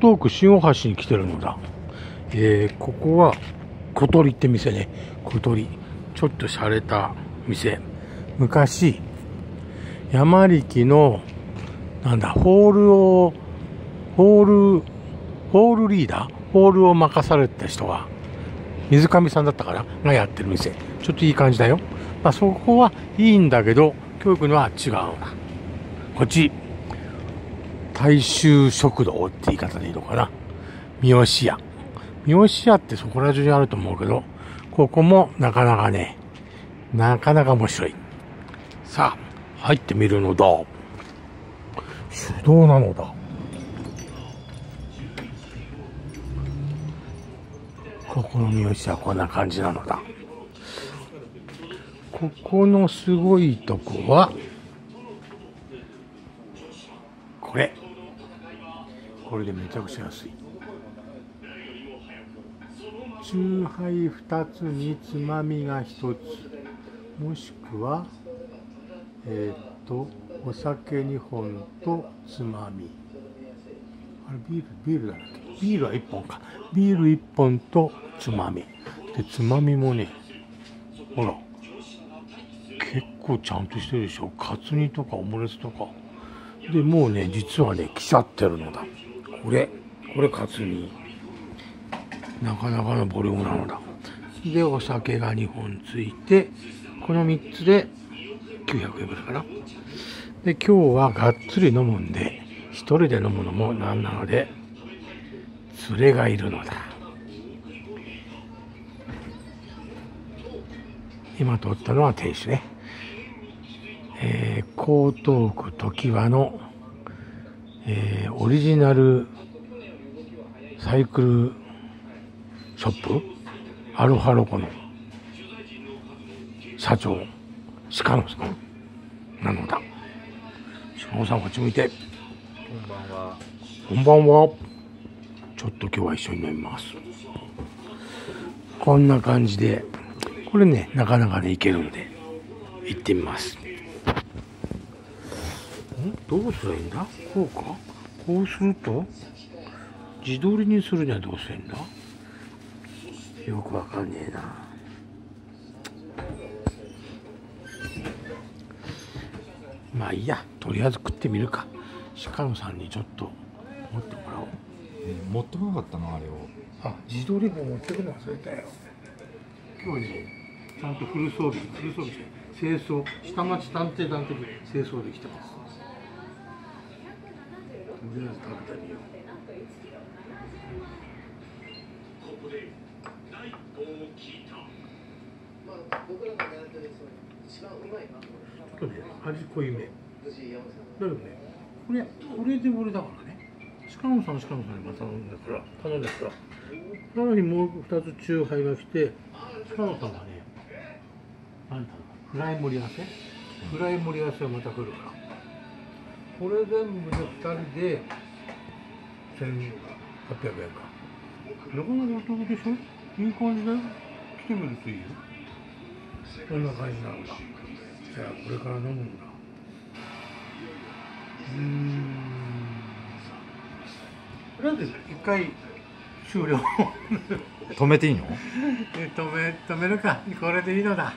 東区新大橋に来てるのだ。えー、ここは小鳥って店ね。小鳥。ちょっと洒落た店。昔、山力の、なんだ、ホールを、ホール、ホールリーダー？ホールを任されてた人が、水上さんだったからがやってる店。ちょっといい感じだよ。まあそこはいいんだけど、教育のは違うな。こっち、大衆食堂って言い方でいいのかな？三好屋。三好屋ってそこら中にあると思うけど、ここもなかなかね、なかなか面白い。さあ、入ってみるのだ。手動なのだ。ここの三好はこんな感じなのだ。ここのすごいとこは、これ。これでめちゃくちゃ安い。チューハイ2つにつまみが1つ。もしくは、えー、っと、お酒2本とつまみ。あれ、ビール、ビールだっけ？ビールは1本か。ビール1本とつまみ。で、つまみもね、ほら、結構ちゃんとしてるでしょ？カツ煮とかオムレツとか。で、もうね、実はね、来ちゃってるのだ。これ、これカツ煮。なかなかのボリュームなのだ。で、お酒が2本ついて、この3つで900円ぐらいかな。で、今日はがっつり飲むんで、一人で飲むのもなんなので、連れがいるのだ。今撮ったのは店主ね。えー、江東区常盤の、えー、オリジナルサイクルショップ？アロハロコの社長、鹿野さんなのだ。鹿野さんこっち向いて。こんばんは。こんばんは。ちょっと今日は一緒に飲みます。こんな感じで、これね、なかなかでいけるんで、行ってみます。んどうすりゃいいんだ？こうか？こうすると、自撮りにするにはどうするんだ？よくわかんねえな。まあいいや、とりあえず食ってみるか。鹿野さんにちょっと持ってもらおう。持ってこなかったな、あれを。あ、自撮り棒持ってくの忘れたよ。今日ね、ちゃんとフル装備、フル装備して、清掃、下町探偵団的に清掃できてます。とりあえず食べてみよう。ちょっとね、味濃いめ。だけどね、これ、これで俺だからね。鹿野さん、鹿野さんにまた頼んだから、頼んだから。さらにもう二つチューハイが来て、鹿野さんがね、何だろう、フライ盛り合わせフライ盛り合わせはまた来るか？ら。これ全部で二人で、1800円か。なかなかお得でしょ？いい感じだよ。来てみるといいよ。こんな感じなんだ。じゃあ、これから飲むんだ。うーん。とりあえず一回終了止めていいの？止め止めるかこれでいいのだ